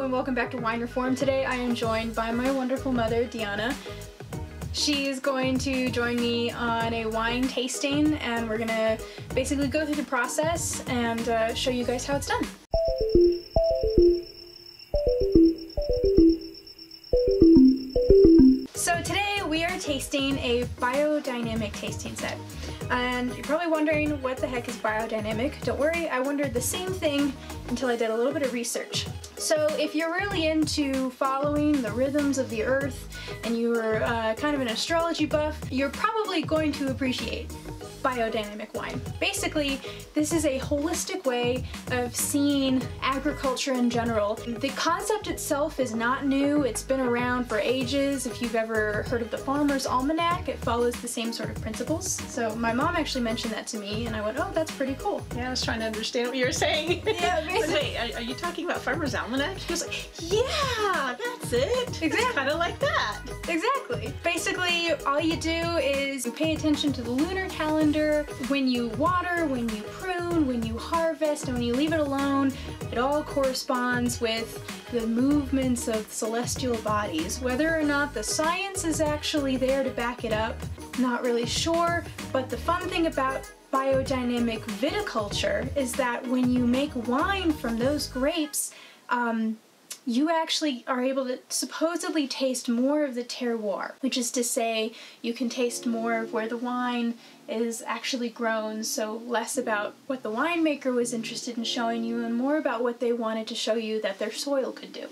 And welcome back to Wine Reform. Today I am joined by my wonderful mother, Deanna. She's going to join me on a wine tasting and we're gonna basically go through the process and uh, show you guys how it's done. So today we are tasting a biodynamic tasting set. And you're probably wondering what the heck is biodynamic. Don't worry, I wondered the same thing until I did a little bit of research. So if you're really into following the rhythms of the earth and you're uh, kind of an astrology buff, you're probably going to appreciate biodynamic wine. Basically, this is a holistic way of seeing agriculture in general. The concept itself is not new, it's been around for ages. If you've ever heard of the Farmer's Almanac, it follows the same sort of principles. So my mom actually mentioned that to me and I went, oh, that's pretty cool. Yeah, I was trying to understand what you were saying. Yeah, But wait, are, are you talking about Farmer's Almanac? She was like, yeah, that's it. Exactly. Kind of like that. Exactly. Basically, all you do is you pay attention to the lunar calendar. When you water, when you prune, when you harvest, and when you leave it alone, it all corresponds with the movements of celestial bodies. Whether or not the science is actually there to back it up, not really sure, but the fun thing about biodynamic viticulture is that when you make wine from those grapes, um, you actually are able to supposedly taste more of the terroir, which is to say, you can taste more of where the wine is actually grown, so less about what the winemaker was interested in showing you and more about what they wanted to show you that their soil could do.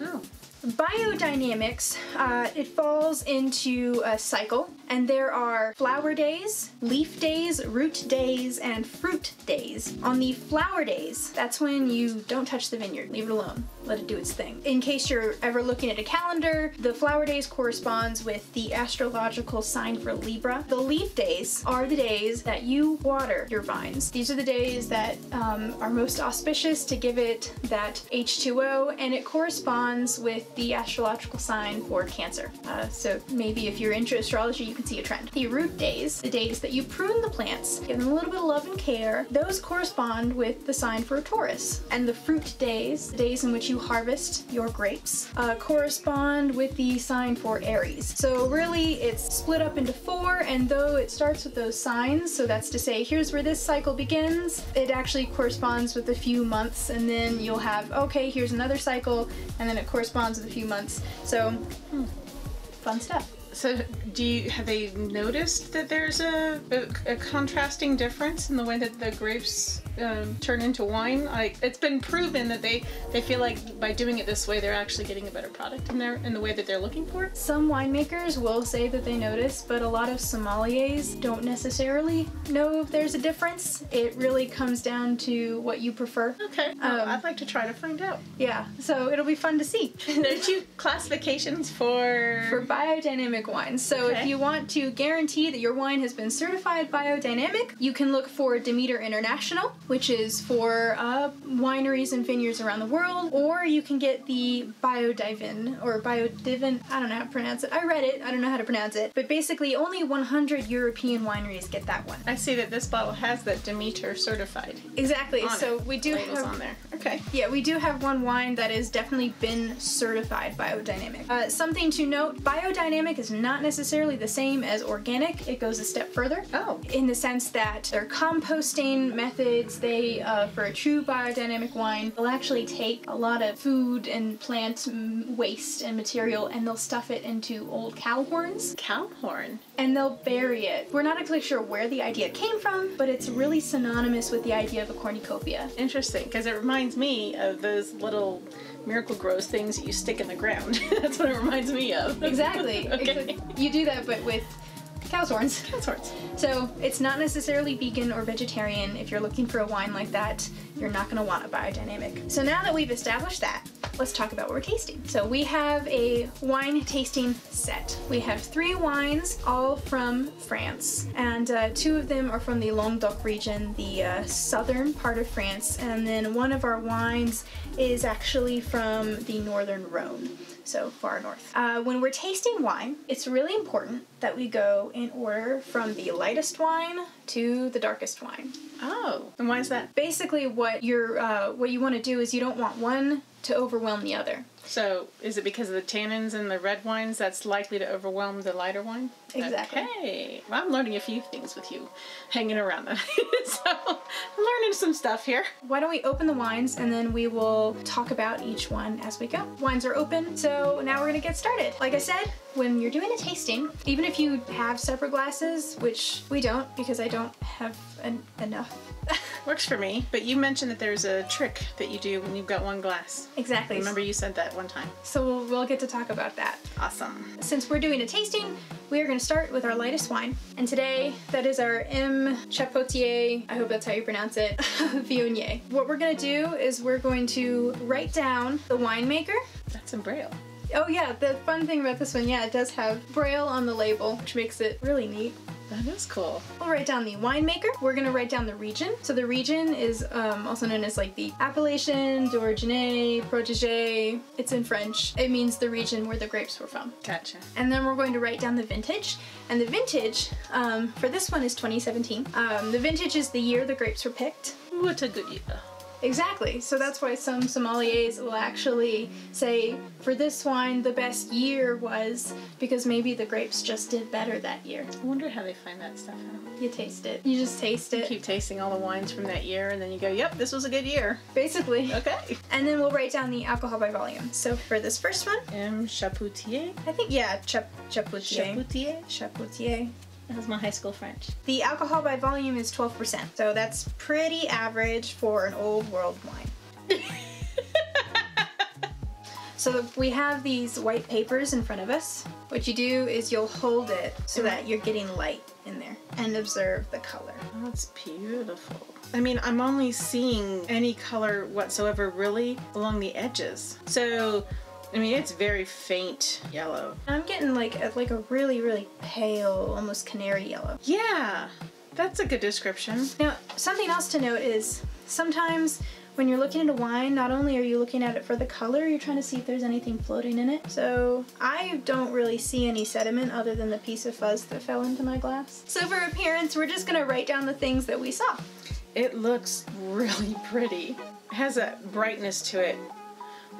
Oh. Biodynamics, uh, it falls into a cycle, and there are flower days, leaf days, root days, and fruit days. On the flower days, that's when you don't touch the vineyard, leave it alone, let it do its thing. In case you're ever looking at a calendar, the flower days corresponds with the astrological sign for Libra. The leaf days are the days that you water your vines. These are the days that um, are most auspicious to give it that H2O, and it corresponds with the astrological sign for Cancer. Uh, so maybe if you're into astrology, you can see a trend. The root days, the days that you prune the plants, give them a little bit of love and care, those correspond with the sign for Taurus. And the fruit days, the days in which you harvest your grapes, uh, correspond with the sign for Aries. So really, it's split up into four, and though it starts with those signs, so that's to say, here's where this cycle begins, it actually corresponds with a few months, and then you'll have, okay, here's another cycle, and then it corresponds a few months. So, hmm, fun stuff. So, do you have they noticed that there's a, a, a contrasting difference in the way that the grapes um, turn into wine? Like it's been proven that they they feel like by doing it this way, they're actually getting a better product in their in the way that they're looking for. Some winemakers will say that they notice, but a lot of sommeliers don't necessarily know if there's a difference. It really comes down to what you prefer. Okay, well, Um, I'd like to try to find out. Yeah, so it'll be fun to see. there are two classifications for for biodynamic wines. So if you want to guarantee that your wine has been certified biodynamic, you can look for Demeter International, which is for uh, wineries and vineyards around the world, or you can get the Biodyvin or Biodyvin. I don't know how to pronounce it. I read it. I don't know how to pronounce it. But basically, only 100 European wineries get that one. I see that this bottle has that Demeter certified. Exactly. So it. we do have on there. Okay. Yeah, we do have one wine that has definitely been certified biodynamic. Uh, something to note biodynamic is not necessarily the same as organic, it goes a step further. Oh. In the sense that their composting methods, they, uh, for a true biodynamic wine, they'll actually take a lot of food and plant mm, waste and material and they'll stuff it into old cow horns Cow horn. and they'll bury it. We're not exactly sure where the idea came from, but it's really synonymous with the idea of a cornucopia. Interesting, because it reminds me of those little Miracle-Gros things that you stick in the ground. That's what it reminds me of. Exactly. okay. You do that, but with cow's horns. Cow's horns. So it's not necessarily vegan or vegetarian. If you're looking for a wine like that, you're not going to want a biodynamic. So now that we've established that, let's talk about what we're tasting. So we have a wine tasting set. We have three wines, all from France, and uh, two of them are from the Languedoc region, the uh, southern part of France, and then one of our wines is actually from the northern Rhone so far north. Uh, when we're tasting wine, it's really important that we go in order from the lightest wine to the darkest wine. Oh, and why is that? Basically, what you're uh, what you want to do is you don't want one to overwhelm the other. So, is it because of the tannins in the red wines that's likely to overwhelm the lighter wine? Exactly. Okay. Well, I'm learning a few things with you hanging around them. so, I'm learning some stuff here. Why don't we open the wines and then we will talk about each one as we go. Wines are open, so now we're gonna get started. Like I said, when you're doing a tasting, even if you have separate glasses, which we don't because I don't have an- enough. Works for me. But you mentioned that there's a trick that you do when you've got one glass. exactly. Remember you said that one time. So we'll, we'll get to talk about that. Awesome. Since we're doing a tasting, we are going to start with our lightest wine. And today, that is our M. Chapoutier, I hope that's how you pronounce it, Viognier. What we're going to do is we're going to write down the winemaker. That's in Braille. Oh, yeah, the fun thing about this one, yeah, it does have Braille on the label, which makes it really neat. That is cool. We'll write down the winemaker. We're gonna write down the region. So the region is um, also known as like the appellation, d'origine, protégée. It's in French. It means the region where the grapes were from. Gotcha. And then we're going to write down the vintage. And the vintage um, for this one is 2017. Um, the vintage is the year the grapes were picked. What a good year. Exactly. So that's why some sommeliers will actually say for this wine the best year was because maybe the grapes just did better that year. I wonder how they find that stuff out. You taste it. You just taste it. You Keep tasting all the wines from that year, and then you go, "Yep, this was a good year." Basically. Okay. And then we'll write down the alcohol by volume. So for this first one, M. Chapoutier. I think yeah, Chap Chapoutier. Chapoutier. Chapoutier. That was my high school French. The alcohol by volume is 12%. So that's pretty average for an old world wine. So we have these white papers in front of us. What you do is you'll hold it so mm-hmm. that you're getting light in there and observe the color. That's beautiful. I mean, I'm only seeing any color whatsoever really along the edges. So, I mean, it's very faint yellow. I'm getting like a, like a really really pale, almost canary yellow. Yeah, that's a good description. Now, something else to note is sometimes when you're looking at a wine, not only are you looking at it for the color, you're trying to see if there's anything floating in it. So I don't really see any sediment other than the piece of fuzz that fell into my glass. So for appearance, we're just gonna write down the things that we saw. It looks really pretty. It has a brightness to it,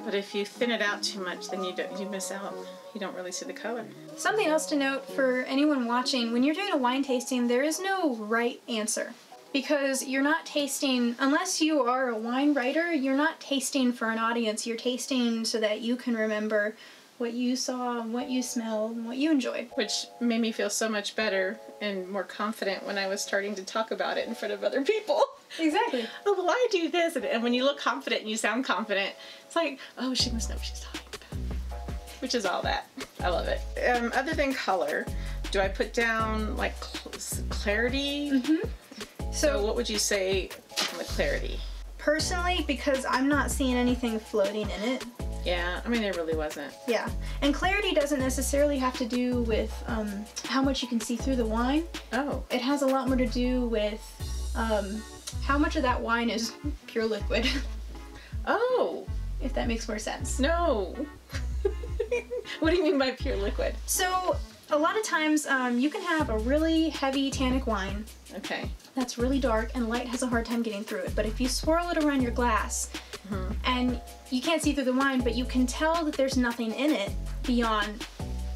but if you thin it out too much, then you don't, you miss out. You don't really see the color. Something else to note for anyone watching, when you're doing a wine tasting, there is no right answer. Because you're not tasting, unless you are a wine writer, you're not tasting for an audience. You're tasting so that you can remember what you saw, and what you smelled, and what you enjoyed. Which made me feel so much better and more confident when I was starting to talk about it in front of other people. Exactly. oh, well, I do this. And, and when you look confident and you sound confident, it's like, oh, she must know what she's talking about. Which is all that. I love it. Um, other than color, do I put down like cl- clarity? Mm-hmm. So, So, what would you say on the clarity? personally, because I'm not seeing anything floating in it, Yeah, I mean, there really wasn't. yeah. And clarity doesn't necessarily have to do with um, how much you can see through the wine. Oh, It has a lot more to do with um, how much of that wine is pure liquid, oh, if that makes more sense. no. what do you mean by pure liquid? So, a lot of times um, you can have a really heavy tannic wine Okay. that's really dark and light has a hard time getting through it. But if you swirl it around your glass and you can't see through the wine, but you can tell that there's nothing in it beyond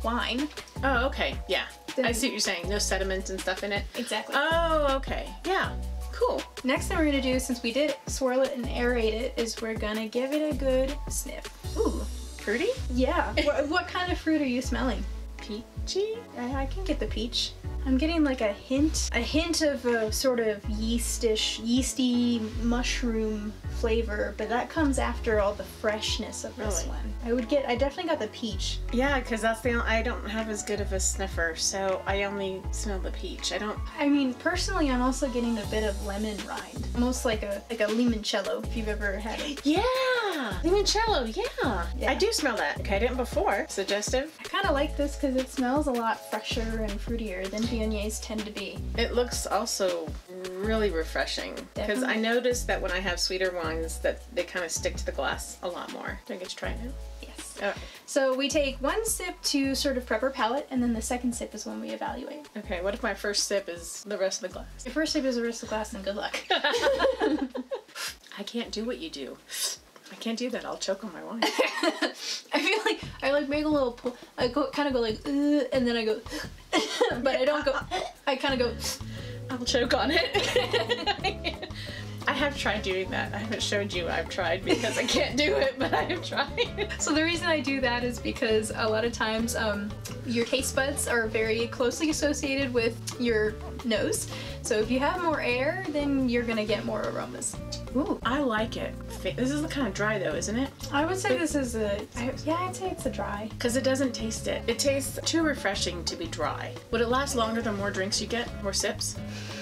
wine. Oh, okay. Yeah. I see what you're saying. No sediment and stuff in it. Exactly. Oh, okay. Yeah. Cool. Next thing we're gonna do, since we did swirl it and aerate it, is we're gonna give it a good sniff. Ooh, Fruity? yeah. what, what kind of fruit are you smelling? Peachy? I, I can get the peach. I'm getting like a hint, a hint of a sort of yeastish, yeasty mushroom flavor, but that comes after all the freshness of this Really? one. I would get, I definitely got the peach. Yeah, because that's the only, I don't have as good of a sniffer, so I only smell the peach. I don't. I mean, personally, I'm also getting a bit of lemon rind, almost like a like a limoncello if you've ever had it. Yeah, limoncello. Yeah. Yeah. I do smell that. Okay, I didn't before. Suggestive. I kind of like this because it smells a lot fresher and fruitier than Viogniers tend to be. It looks also really refreshing because I Definitely. noticed that when I have sweeter wines, that they kind of stick to the glass a lot more. Do I get to try it now? Yes. Okay. So we take one sip to sort of prep our palate, and then the second sip is when we evaluate. Okay. What if my first sip is the rest of the glass? Your first sip is the rest of the glass, and good luck. I can't do what you do. I can't do that. I'll choke on my wine. I feel like I like make a little pull. I go kind of go like, and then I go, but I don't go. I kind of go. I'll choke on it. I have tried doing that. I haven't showed you I've tried because I can't do it, but I have tried. So the reason I do that is because a lot of times um, your taste buds are very closely associated with your nose. So if you have more air, then you're gonna get more aromas. Ooh, I like it. This is kind of dry though, isn't it? I would say this is a I, yeah, I'd say it's a dry. Because it doesn't taste it. It tastes too refreshing to be dry. Would it last longer the more drinks you get? More sips?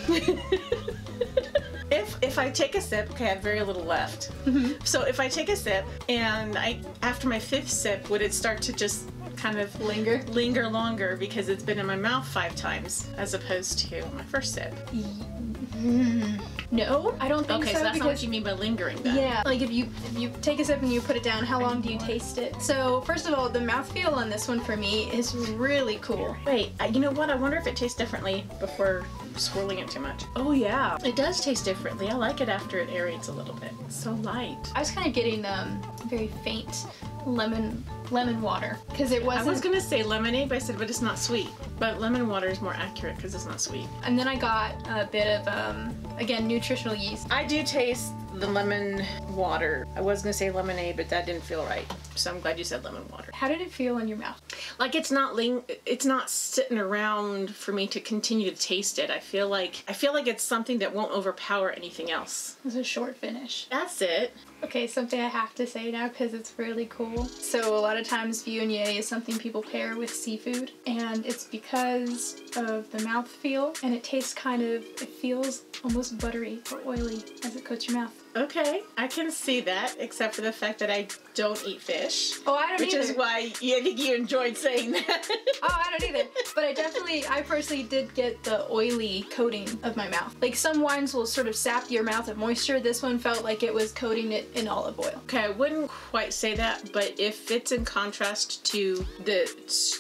if if I take a sip, okay, I have very little left. Mm-hmm. So if I take a sip and I after my fifth sip, would it start to just kind of Linger. linger longer because it's been in my mouth five times as opposed to my first sip? Mm-hmm. No, I don't think Okay, so. so that's not what you mean by lingering then. Yeah, like if you if you take a sip and you put it down, how long do you taste it? So first of all, the mouthfeel on this one for me is really cool. Wait, you know what? I wonder if it tastes differently before swirling it too much. Oh yeah, it does taste differently. I like it after it aerates a little bit. It's so light. I was kind of getting um very faint lemon lemon water because it wasn't. I was gonna say lemonade, but I said, but it's not sweet. But lemon water is more accurate because it's not sweet. and then I got a bit of um again nutritional yeast. I do taste the lemon water. I was gonna say lemonade, but that didn't feel right. So I'm glad you said lemon water. How did it feel in your mouth? Like it's not ling- it's not sitting around for me to continue to taste it. I feel like I feel like it's something that won't overpower anything else. It was a short finish. That's it. Okay, something I have to say now because it's really cool. So a lot of times Viognier is something people pair with seafood, and it's because of the mouthfeel, and it tastes kind of, it feels almost buttery or oily as it coats your mouth. Okay, I can see that, except for the fact that I don't eat fish. Oh, I don't Which either. Which is why you, I think you enjoyed saying that. Oh, I don't either. But I definitely, I personally did get the oily coating of my mouth. Like some wines will sort of sap your mouth of moisture. This one felt like it was coating it in olive oil. Okay, I wouldn't quite say that, but if it's in contrast to the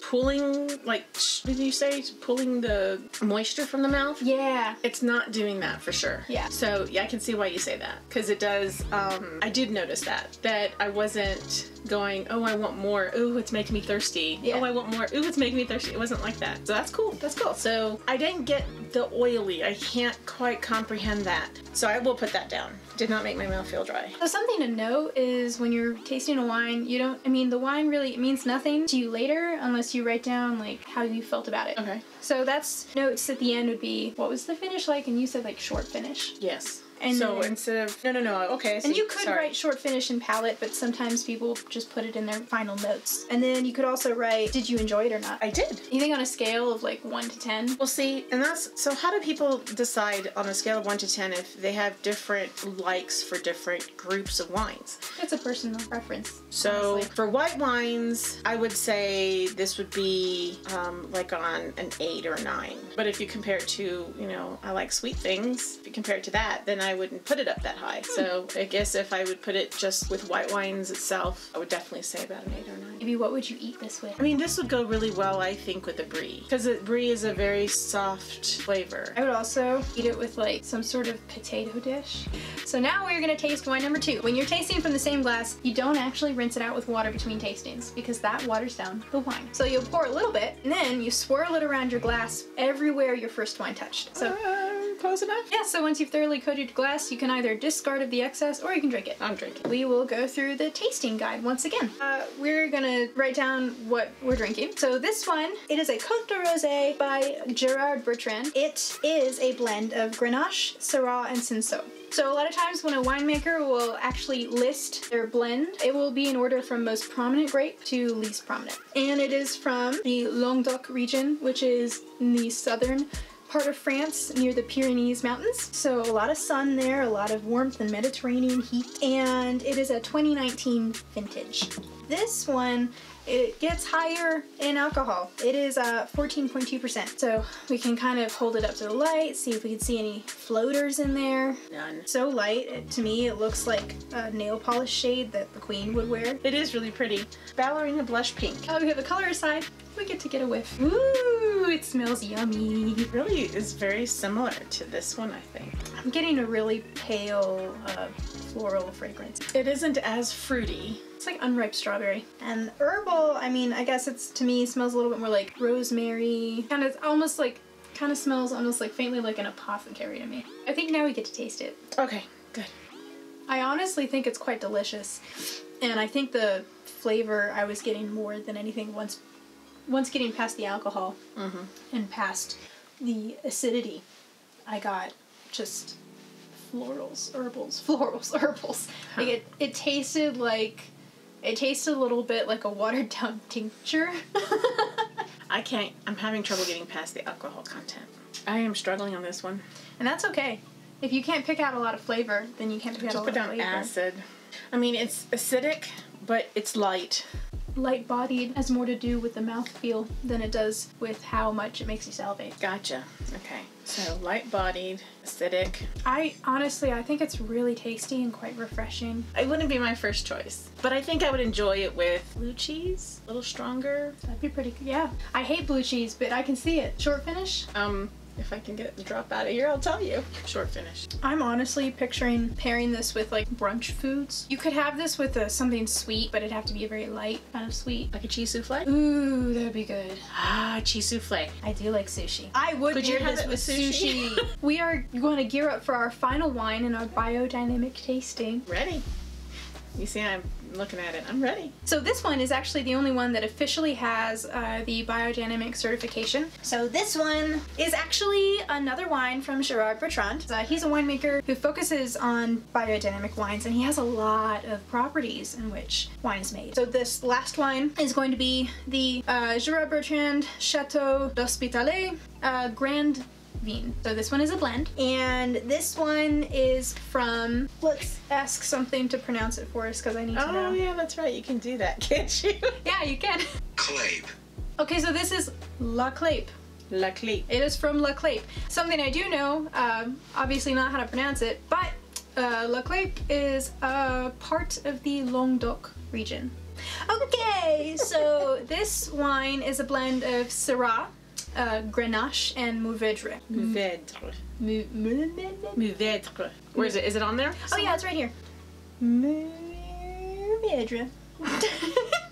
pulling, like, did you say pulling the moisture from the mouth? Yeah. It's not doing that for sure. Yeah. So yeah, I can see why you say that because it does. Um, I did notice that that I wasn't going. Oh, I want more. Ooh, it's making me thirsty. Yeah. Oh, I want more. Ooh, it's making me thirsty. It wasn't like that. So that's cool. That's cool. So I didn't get the oily. I can't quite comprehend that. So I will put that down. Did not make my mouth feel dry. So something to note is when you're tasting a wine, you don't. I mean, the wine really it means nothing to you later unless you write down like how you felt about it. Okay. So that's notes at the end would be what was the finish like, and you said like short finish. Yes. And so then- instead of no no no okay And you could Sorry. write short finish and palate, but sometimes people just put it in their final notes. And then you could also write, did you enjoy it or not? I did. You think on a scale of like one to ten? Well, see, and that's so. How do people decide on a scale of one to ten if they have different likes for different groups of wines? It's a personal preference. So honestly. for white wines, I would say this would be um, like on an eight or a nine. But if you compare it to, you know, I like sweet things. If you compare it to that, then I wouldn't put it up that high. So I guess if I would put it just with white wines itself, I would definitely say about an eight or nine. maybe what would you eat this with? I mean, this would go really well, I think, with a brie because brie is a very soft flavor. I would also eat it with like some sort of potato dish. So now we're gonna taste wine number two. When you're tasting from the same glass, you don't actually rinse it out with water between tastings because that waters down the wine. So you'll pour a little bit and then you swirl it around your glass everywhere your first wine touched. So Uh, close enough? yeah, so once you've thoroughly coated glass, you can either discard of the excess or you can drink it. I'm drinking. We will go through the tasting guide once again. Uh, we're gonna write down what we're drinking. So this one, it is a Côte de Rosé by Gerard Bertrand. It is a blend of Grenache, Syrah, and Cinsault. So a lot of times when a winemaker will actually list their blend, it will be in order from most prominent grape to least prominent. And it is from the Languedoc region, which is in the southern part of France near the Pyrenees Mountains. So a lot of sun there, a lot of warmth and Mediterranean heat, and it is a 2019 vintage. This one it gets higher in alcohol. It is uh, 14.2%. So we can kind of hold it up to the light, see if we can see any floaters in there. None. So light, it- to me, it looks like a nail polish shade that the queen would wear. It is really pretty. Ballerina blush pink. Oh, we have the color aside. We get to get a whiff. Ooh, it smells yummy. It really is very similar to this one, I think. I'm getting a really pale uh, floral fragrance. It isn't as fruity. It's like unripe strawberry. And herbal, I mean, I guess it's to me smells a little bit more like rosemary. Kind of almost like kind of smells almost like faintly like an apothecary to me. I think now we get to taste it. Okay, good. I honestly think it's quite delicious. And I think the flavor I was getting more than anything once once getting past the alcohol mm-hmm. and past the acidity, I got just florals, herbals, florals, herbals. Like it, it tasted like it tastes a little bit like a watered down tincture. I can't, I'm having trouble getting past the alcohol content. I am struggling on this one. and that's okay. If you can't pick out a lot of flavor, then you can't pick out a lot of flavor. Put down flavor. acid. I mean, it's acidic, but it's light. Light bodied has more to do with the mouthfeel than it does with how much it makes you salivate. Gotcha. Okay. So light bodied, acidic. I honestly, I think it's really tasty and quite refreshing. It wouldn't be my first choice, but I think I would enjoy it with blue cheese, a little stronger. That'd be pretty. Yeah. I hate blue cheese, but I can see it. Short finish? Um, if I can get the drop out of here, I'll tell you. Short finish. I'm honestly picturing pairing this with like brunch foods. You could have this with a, something sweet, but it'd have to be a very light kind of sweet. Like a cheese souffle? Ooh, that'd be good. Ah, cheese souffle. I do like sushi. I would Could you pair have this it with with sushi? sushi. we are going to gear up for our final wine in our biodynamic tasting. Ready. You see, I'm looking at it. I'm ready. So this one is actually the only one that officially has uh, the biodynamic certification. So this one is actually another wine from Gerard Bertrand. Uh, he's a winemaker who focuses on biodynamic wines, and he has a lot of properties in which wine is made. So this last wine is going to be the uh, Gerard Bertrand Chateau d'Hospitalet uh, Grand Vine. So this one is a blend, and this one is from. Let's ask something to pronounce it for us because I need to know. Oh, yeah, that's right. You can do that, can't you? Yeah, you can. Clape. Okay, so this is La Clape. La Clape. It is from La Clape. Something I do know, um, obviously not how to pronounce it, but uh, La Clape is a part of the Languedoc region. Okay, so this wine is a blend of Syrah, uh, Grenache, and Mourvedre. Mourvedre. Mou- mou- Mourvedre. Where is it? Is it on there? Oh yeah, it's right here. Mourvedre.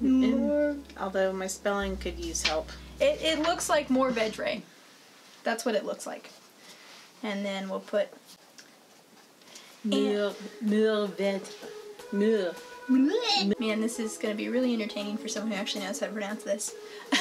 Mour- Although my spelling could use help. It, it looks like more Vedre. That's what it looks like. And then we'll put. Mour- Mourvedre. Mour. Man, this is going to be really entertaining for someone who actually knows how to pronounce this. or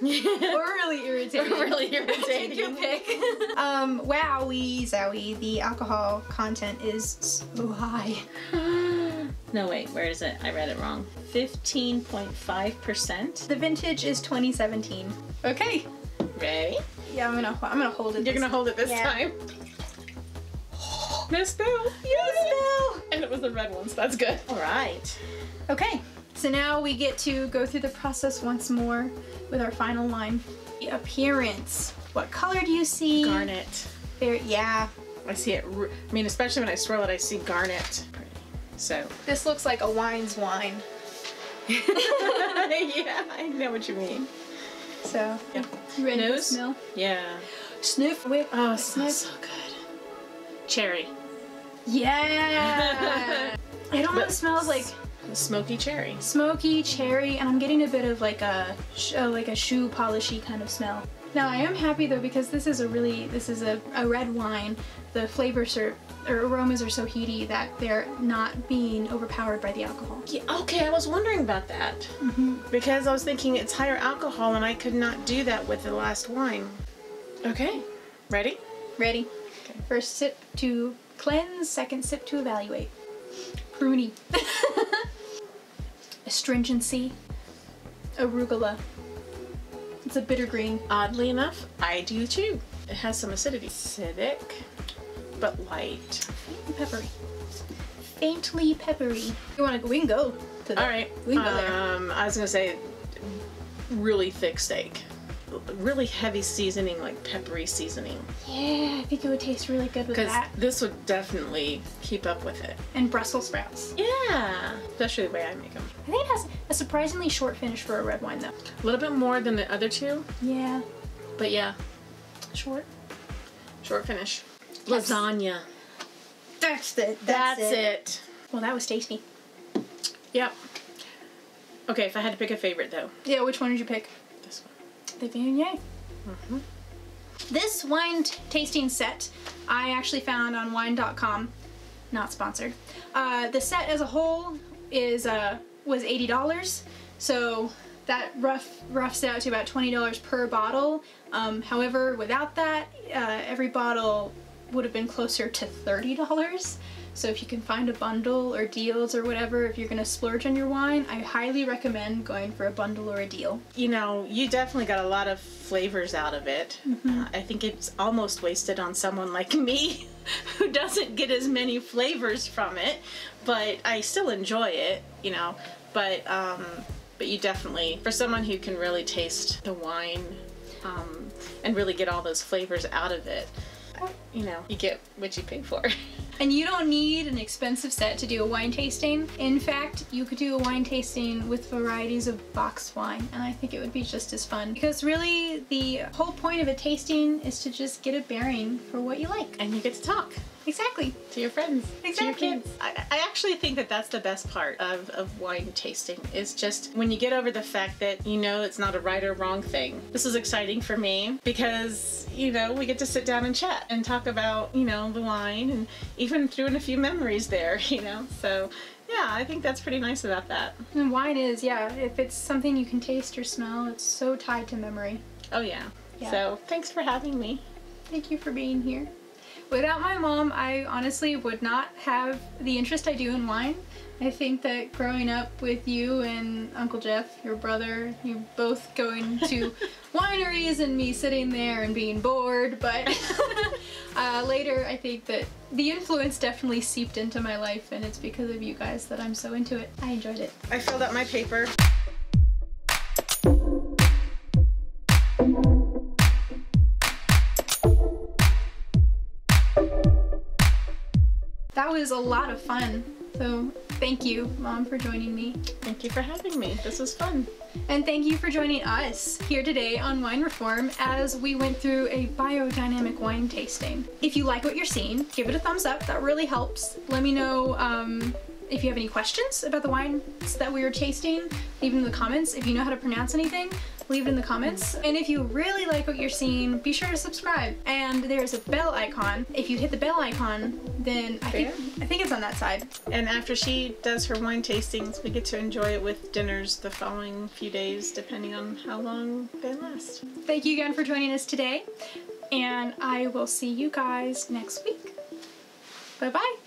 really irritating. Really Take your irritating. pick. um, wowie, zowie, the alcohol content is so high. no, wait, where is it? I read it wrong. 15.5%. The vintage is 2017. Okay. Ready? Yeah, I'm gonna I'm gonna hold it. You're gonna hold it this Yeah. time. No spill. Yes. And it was the red ones. That's good. All right. Okay, so now we get to go through the process once more with our final line. The appearance. What color do you see? Garnet. There, yeah. I see it. I mean, especially when I swirl it, I see garnet. Pretty. So. This looks like a wine's wine. yeah, I know what you mean. So, Yeah. you ready to Nose? smell? Yeah. Sniff. Wait. Oh, it smells so good. Cherry. Yeah. it almost smells like Smoky cherry. smoky cherry, and I'm getting a bit of like a sh- uh, like a shoe polishy kind of smell. Now I am happy though because this is a really this is a, a red wine. The flavors are or aromas are so heaty that they're not being overpowered by the alcohol. Yeah, okay, I was wondering about that. Because I was thinking it's higher alcohol and I could not do that with the last wine. Okay. Ready? Ready? Okay. First sip to cleanse, second sip to evaluate. Pruny. Astringency. Arugula. It's a bitter green. Oddly enough, I do too. It has some acidity. Acidic, but light. Peppery. Faintly peppery. You wanna go? We can go to the, All right. We can go there. Um, I was gonna say, really thick steak, really heavy seasoning, like peppery seasoning. Yeah, I think it would taste really good with that. Because this would definitely keep up with it. And Brussels sprouts. Yeah, especially the way I make them. I think it has a surprisingly short finish for a red wine though. A little bit more than the other two, Yeah, but yeah, short. short finish. Lasagna. That's it. That's, it. Well, that was tasty. Yep. Okay, if I had to pick a favorite though, Yeah, which one did you pick? The Viognier. This wine tasting set I actually found on wine.com, not sponsored. Uh, the set as a whole is uh, was eighty dollars, so that rough roughs out to about twenty dollars per bottle. Um, however, without that, uh, every bottle would have been closer to thirty dollars. So if you can find a bundle or deals or whatever, if you're gonna splurge on your wine, I highly recommend going for a bundle or a deal. You know, you definitely got a lot of flavors out of it. Mm-hmm. Uh, I think it's almost wasted on someone like me who doesn't get as many flavors from it, but I still enjoy it, you know. But um but you definitely for someone who can really taste the wine um and really get all those flavors out of it, you know, you get what you pay for. And you don't need an expensive set to do a wine tasting. In fact, you could do a wine tasting with varieties of boxed wine, and I think it would be just as fun. Because really, the whole point of a tasting is to just get a bearing for what you like. and you get to talk. Exactly. to your friends, Exactly. to your kids. I, I actually think that that's the best part of, of wine tasting is just when you get over the fact that you know it's not a right or wrong thing. This is exciting for me because you know we get to sit down and chat and talk about you know the wine and even threw in a few memories there. You know, so yeah, I think that's pretty nice about that. And wine is, yeah, if it's something you can taste or smell, it's so tied to memory. Oh yeah. Yeah. So thanks for having me. Thank you for being here. Without my mom, I honestly would not have the interest I do in wine. I think that growing up with you and Uncle Jeff, your brother, you both going to wineries and me sitting there and being bored, but uh, later I think that the influence definitely seeped into my life and it's because of you guys that I'm so into it. I enjoyed it. I filled out my paper. That was a lot of fun. So thank you, Mom, for joining me. Thank you for having me. This was fun. And thank you for joining us here today on Wine Reform as we went through a biodynamic wine tasting. If you like what you're seeing, give it a thumbs up. That really helps. Let me know um, if you have any questions about the wines that we were tasting. Leave them in the comments. If you know how to pronounce anything, leave it in the comments. And if you really like what you're seeing, be sure to subscribe. And there's a bell icon. If you hit the bell icon, then I think I think it's on that side. And after she does her wine tastings, we get to enjoy it with dinners the following few days, depending on how long they last. Thank you again for joining us today. And I will see you guys next week. Bye bye.